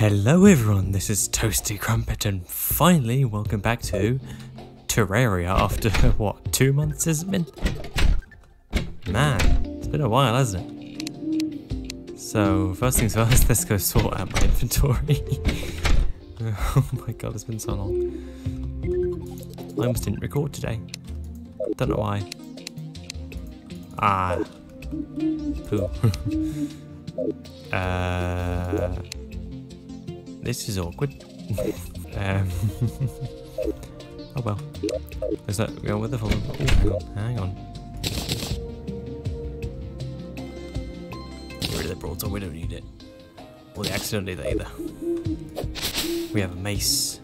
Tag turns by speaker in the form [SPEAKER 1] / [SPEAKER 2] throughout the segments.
[SPEAKER 1] Hello everyone, this is Toasty Crumpet and finally welcome back to Terraria after what, two months has it been? Man, it's been a while hasn't it? So first things first, let's go sort out my inventory. oh my god, it's been so long. I almost didn't record today. Don't know why. Ah. Poo. uh this is awkward. um, oh well. Is that going with the phone? Oh, hang on. Get rid of the broadsword, we don't need it. Or the axe, don't need that either. We have a mace.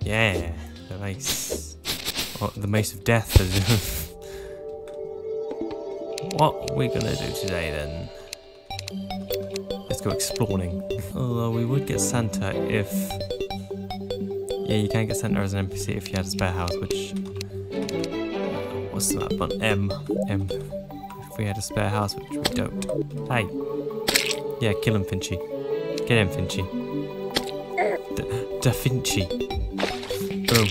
[SPEAKER 1] Yeah, the mace. Oh, the mace of death. what are we gonna do today then? Go exploring. Although we would get Santa if... Yeah, you can get Santa as an NPC if you had a spare house, which... Uh, what's that button? M. M. If we had a spare house, which we don't. Hey. Yeah, kill him, Finchy. Get him, Finchy. Da, da Finchy. Boom.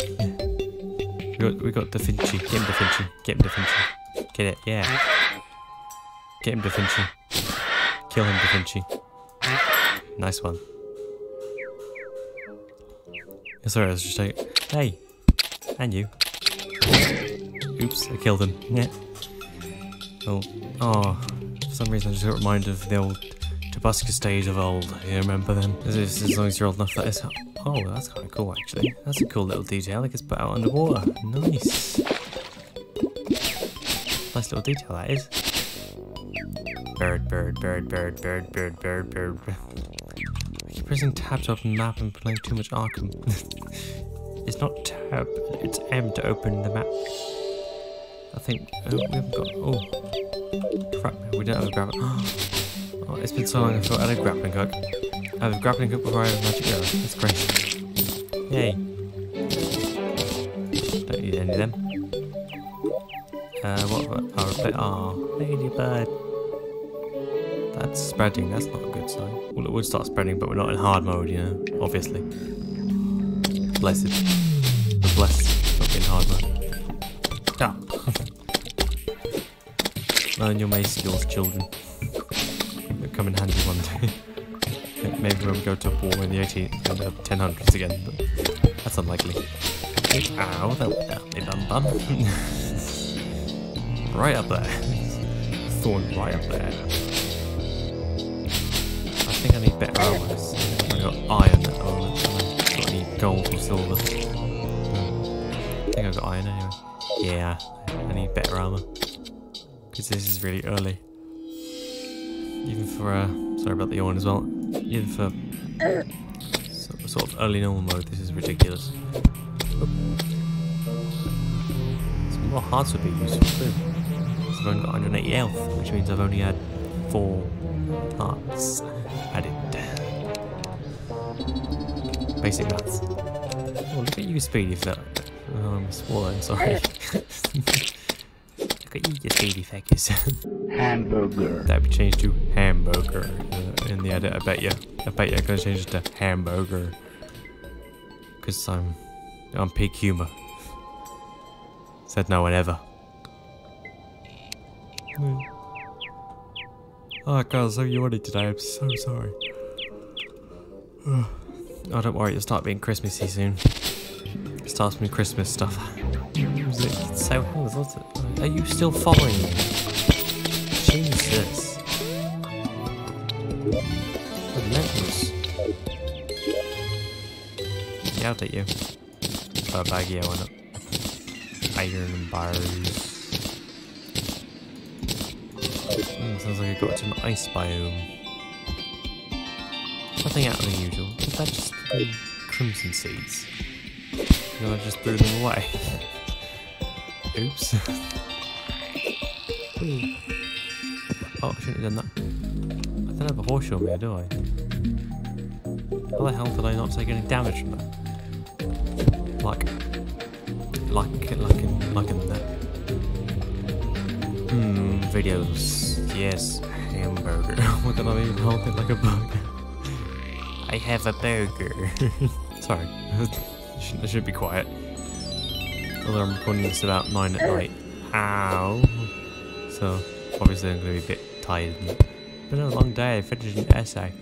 [SPEAKER 1] We got, we got Da Finchy. Get him, Da Finchy. Get him, Da Finchy. Get it, yeah. Get him, Da Finchy. Kill him, Da Finchy. Nice one. Sorry, I was just like, hey, and you. Oops, I killed him. Yeah. Oh, oh, for some reason I just got reminded of the old Tobuscus days of old. You remember them? As, as long as you're old enough, that is. Oh, that's kind of cool actually. That's a cool little detail. It gets put out underwater. Nice. Nice little detail that is. Bird, bird, bird, bird, bird, bird, bird, bird. Pressing tab to open the map and playing too much Arkham. it's not tab, it's M to open the map. I think, oh, we haven't got, oh, crap, we don't have a grappling, oh, it's been so long I thought I had a grappling hook. I have a grappling hook before I have a magic arrow, that's great. Yay. Don't need any of them. Uh, what, what, oh, oh, ladybird. That's spreading, that's not a good sign. Well, it would start spreading, but we're not in hard mode, you know, obviously. Blessed. The blessed, not in hard mode. Ah. Learn your mace skills, children. They'll come in handy one day. Maybe when we go to war in the 18th, in the 1000s again, but that's unlikely. Ow, that would bum. right up there. Thorn right up there think I need better armor. I've got iron moment. I've got any gold or silver. I think I've got iron anyway. Yeah, I need better armor. Because this is really early. Even for, uh, sorry about the yawn as well. Even for sort of early normal mode, this is ridiculous. Some more hearts would be useful too. I've only got 180 health, which means I've only had four hearts added. Basic maths. Oh, look at you, Speedy Fat. Oh, I'm swallowing, sorry. look at you, you Speedy Feckers.
[SPEAKER 2] hamburger.
[SPEAKER 1] That would change to hamburger uh, in the edit, I bet you. I bet you I'm gonna change it to hamburger. Because I'm, I'm pig humor. Said no one ever. Mm. Oh god, so yawny today. I'm so sorry. oh, don't worry, it'll start being Christmassy soon. It starts being Christmas stuff. It's so it? Are you still following me? Jesus. Relentless. Out at you. Oh, baggy, I want Iron bars. Mm, sounds like I got to an ice biome. Nothing out of the usual. Is that just the crimson seeds? And I just threw them away. Oops. oh, I shouldn't have done that. I don't have a horseshoe on me, do I? How the hell did I not take any damage from that? Like, like, like like in that. Hmm, videos. Yes, hamburger. Look at me holding like a burger. I have a burger. Sorry, I should, I be quiet. Although I'm recording this about 9 at night. Ow. So, obviously I'm going to be a bit tired. It's been a long day, I finished an essay.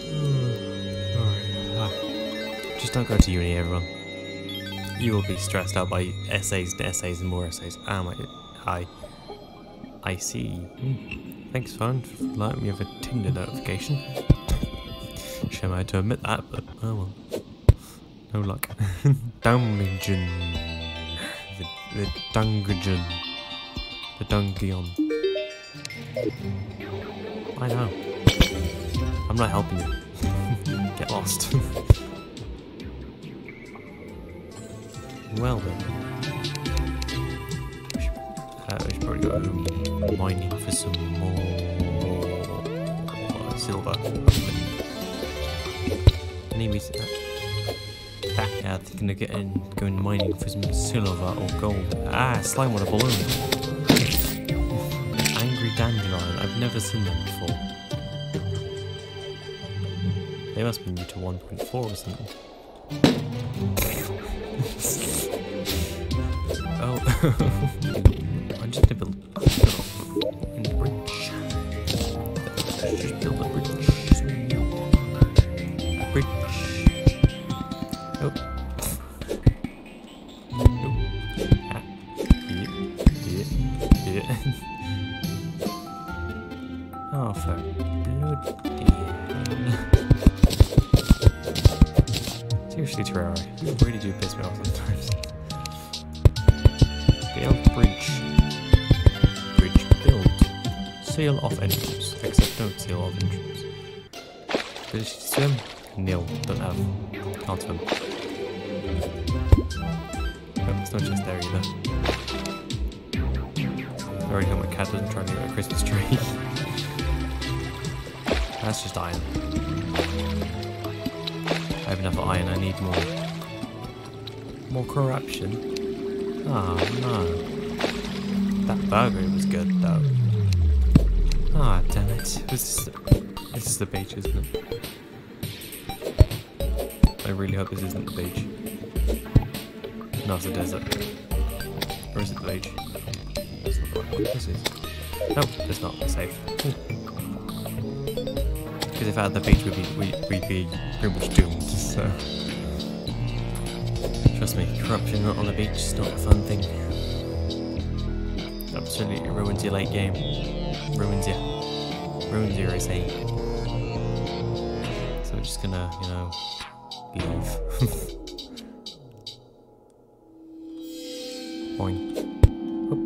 [SPEAKER 1] Sorry. Just don't go to uni, everyone. You will be stressed out by essays and essays and more essays. Oh my, hi. I see. Hmm. Thanks, phone, for lighting me with a Tinder notification. Shame I had to admit that, but oh well. No luck. Dungeon. The, the Dungeon. The Dungeon. I know. I'm not helping you. Get lost. well then. Some more silver. Anyways, uh, back out thinking of getting going mining for some silver or gold. Ah, slime with a balloon. Angry dandelion. I've never seen them before. They must be new to 1.4 or something. oh. I'm just gonna build Build bridge. Bridge build. Seal off entrance. Except don't seal off entrance. She swim? Nil. Don't have. Can't swim. Oh, there's no chest there either. I already hope my cat doesn't try to get a Christmas tree. That's just iron. I have enough iron, I need more. More corruption. Oh no. That burger was good though. Ah, damn it. This is, this is the beach, isn't it? I really hope this isn't the beach. No, it's a desert. Or is it the beach? That's not this is. No, it's not. Safe. Because if I had the beach, we'd be, we'd be pretty much doomed, so... Trust me, corruption on the beach is not a fun thing. Absolutely ruins your late game. Ruins you. Ruins your say. So we're just gonna, you know, leave. Boing. Oop.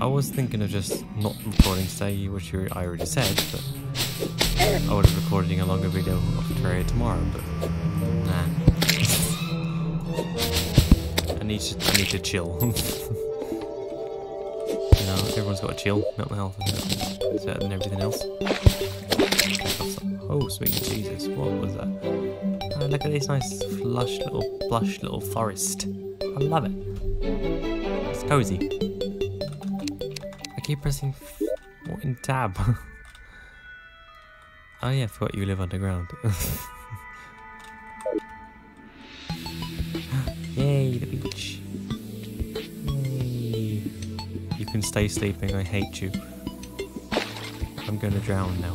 [SPEAKER 1] I was thinking of just not recording today, which I already said, but I would have recording a longer video of Terraria tomorrow, but nah. I need to, I need to chill. you know, everyone's got to chill. Mental health is better than everything else. Oh, sweet Jesus, what was that? Oh, look at this nice flush little, plush little forest. I love it. It's cozy. I keep pressing what in tab. oh yeah, I forgot you live underground. can stay sleeping, I hate you. I'm gonna drown now.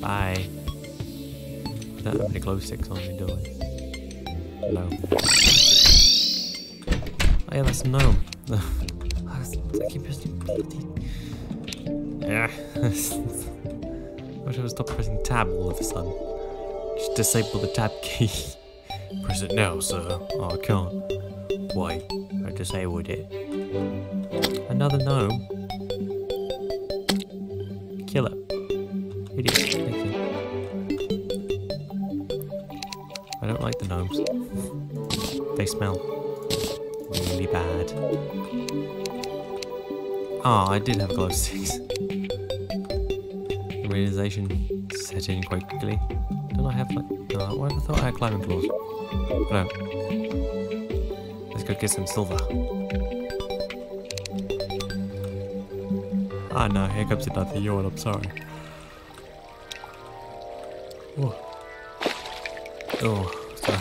[SPEAKER 1] Bye. I don't have any glow sticks on me, do I? No. Oh yeah, that's gnome. I keep pressing bloody... Yeah. I wish I would stop pressing tab all of a sudden. Just disable the tab key. Press it now, sir. Oh, I can't. Why? I disabled it. Another gnome. Kill it. Idiot. I don't like the gnomes. They smell really bad. Ah, oh, I did have glow sticks. Realization set in quite quickly. Don't I have like... No, I thought I had climbing claws? No. Get some silver. Ah no, here comes another yawn, I'm sorry. Oh, oh sorry.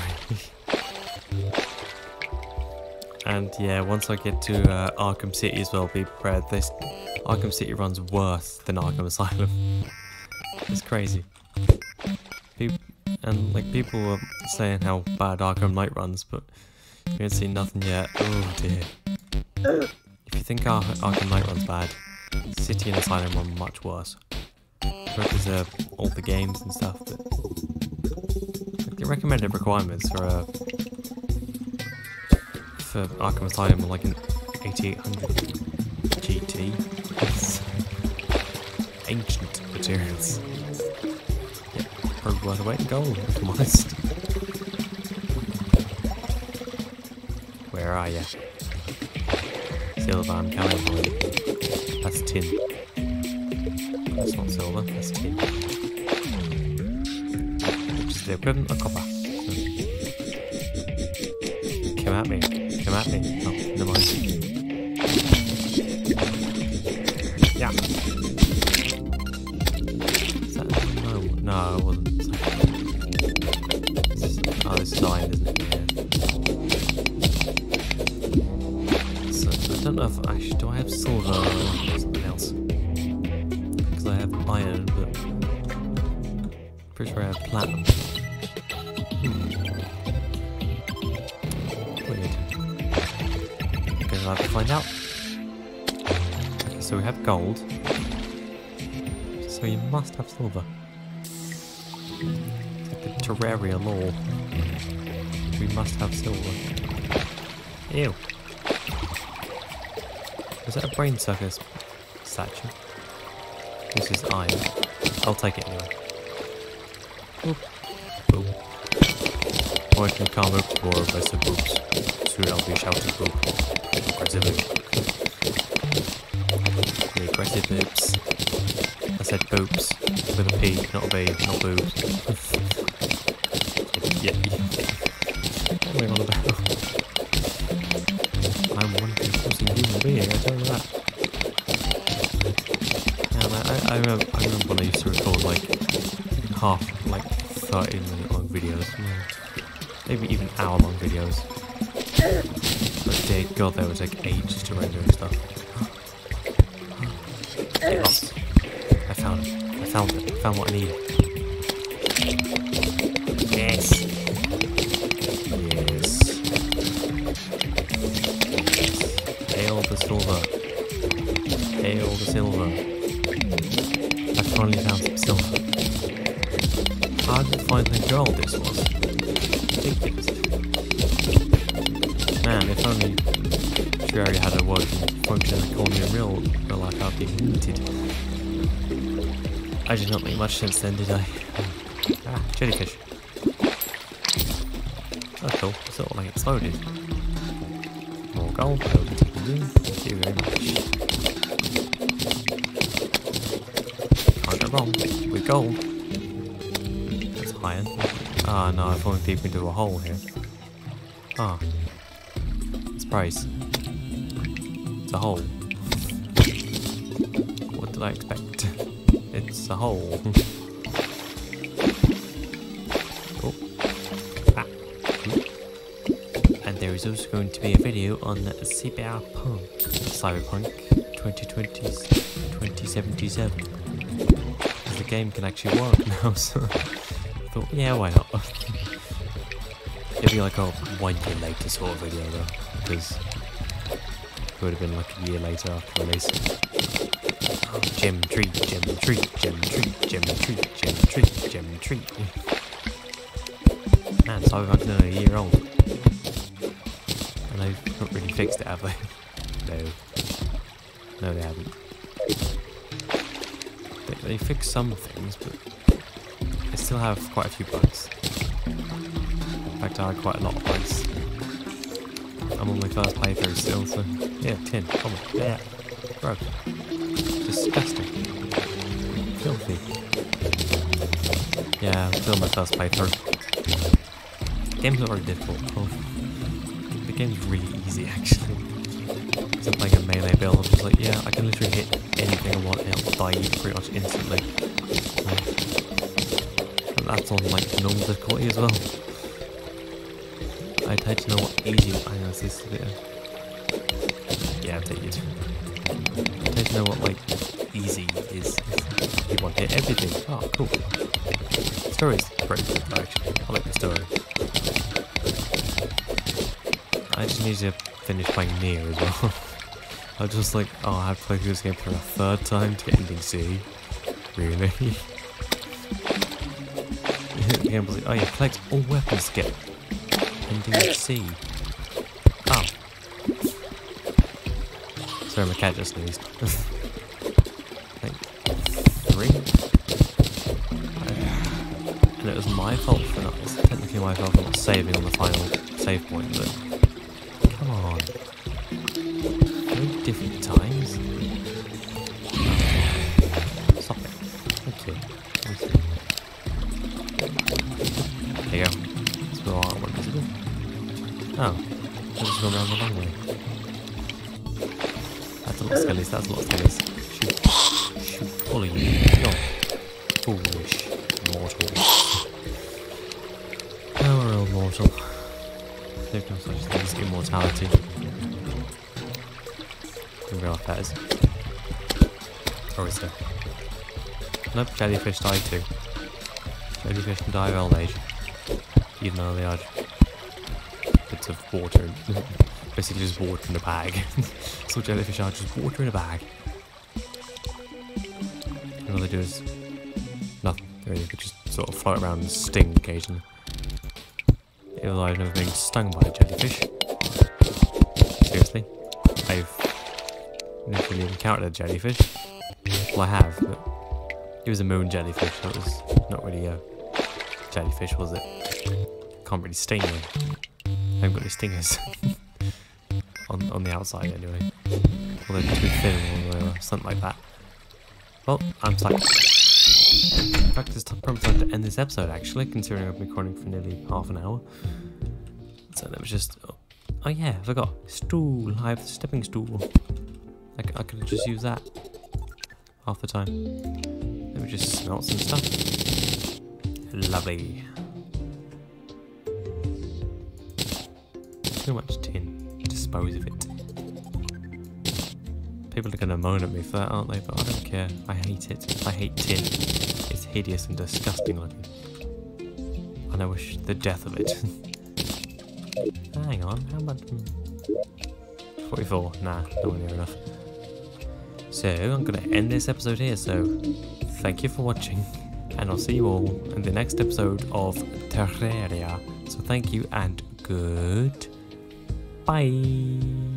[SPEAKER 1] and yeah, once I get to uh, Arkham City as well, be prepared. This Arkham City runs worse than Arkham Asylum. it's crazy. People, and like people are saying how bad Arkham Knight runs, but you haven't seen nothing yet. Oh dear. If you think Ar Arkham Knight runs bad, City and Asylum run much worse. Because uh, all the games and stuff, but the recommended requirements for uh, for Arkham Asylum are like an 8800 GT. It's ancient materials. Yeah, probably worth a weight in gold, if I'm honest. Where are ya? Silver, I'm coming for you. That's tin. That's not silver, that's tin. Which the equivalent of copper. Come at me. Come at me. Oh, never mind. Yeah. Don't if actually do I have silver or something else? Because I have iron, but pretty sure I have platinum. Hmm. Weird. Guess I'll have to find out. Okay, so we have gold. So you must have silver. It's like the Terraria law. We must have silver. Ew. Is that a brain sucker statue? This is iron. I'll take it anyway. Boop. Boop. Working combo for aggressive boops. Soon I'll be shouting boop. Aggressive boop. The aggressive boops. I said boops with a P, not a B, not boobs. yeah. What I, remember, when I used to record like half, like 30 minute long videos, maybe even hour long videos. But dear god, they was like ages to render and stuff. Yes. I found it. I found it. I found what I needed. Yes. Yes. Hail the silver. Hail the silver. Gold this was? Ridiculous. Man, if only Terraria had a working function economy in real, real life, I'd be limited. I did not make much sense then, did I? Ah, jellyfish. That's cool. Sort of like exploded. More gold. I will be taking you. Thank you very much. Can't go wrong. With gold. Iron. Ah, no, I've fallen deep into a hole here. Ah. It's price. It's a hole. What did I expect? It's a hole. oh. Ah. And there is also going to be a video on Cyberpunk, Cyberpunk 2020 2077. The game can actually work now, so thought, yeah, why not? It'd be like a one year later sort of video though, because it would have been like a year later after release. Gem tree, gem tree, gem tree, gem tree, gem tree, gem tree. Man, Cyberpunk's only a year old. And they've not really fixed it, have they? No. No, they haven't. They, they fixed some things, but still have quite a few bugs. In fact, I had quite a lot of bugs. I'm on my first playthrough still, so yeah, tin, come on, yeah, gross, disgusting, filthy. Yeah, I'm still on my first playthrough. Game's not very difficult. Oh, the game's really easy actually. Because I'm playing a melee build, I'm just like, yeah, I can literally hit anything I want and it'll die pretty much instantly. That's on like normal difficulty as well. I'd like to know what easy. I know this. Yeah, I'll take it. I'd like to know what like easy is. You want to hit everything. Oh, cool. Story's pretty good actually. I like the story. I just need to finish playing Nier as well. I was just like, oh, I have to play through this game for a third time to ending C. Really? the was like, oh yeah, collect all weapons get ending C. Oh. Ah. Sorry, my cat just sneezed. like, three? And it was my fault for not, it's technically my fault for not saving on the final save point, but come on. Three different times? That's lot of skellies. Shoot. Shoot. Bully. No. Foolish. Mortal. Oh, we're all mortal. There's no such thing as immortality. In real life, that is. Or is there? Nope, jellyfish die too. Jellyfish can die of old age. Even though they are bits of water. Basically just water in a bag. so jellyfish are just water in a bag. And all they do is nothing. Really, they just sort of float around and sting occasionally. Although I've never been stung by a jellyfish. Seriously. I've never really encountered a jellyfish. Well, I have, but it was a moon jellyfish, it was not really a jellyfish, was it? Can't really sting you. I haven't got any stingers. on, on the outside, anyway. Too thin or something like that. Well, I'm stuck. In fact, it's probably time to end this episode, actually, considering I've been recording for nearly half an hour. So that was just... Oh, oh yeah, I forgot. Stool. I have the stepping stool. I could just use that half the time. Let me just smelt some stuff. Lovely. Too much tin. Dispose of it. People are going to moan at me for that, aren't they? But I don't care. I hate it. I hate tin. It's hideous and disgusting looking. And I wish the death of it. Hang on, how much? 44. Nah, nowhere near enough. So, I'm going to end this episode here, so thank you for watching, and I'll see you all in the next episode of Terraria. So thank you and good bye.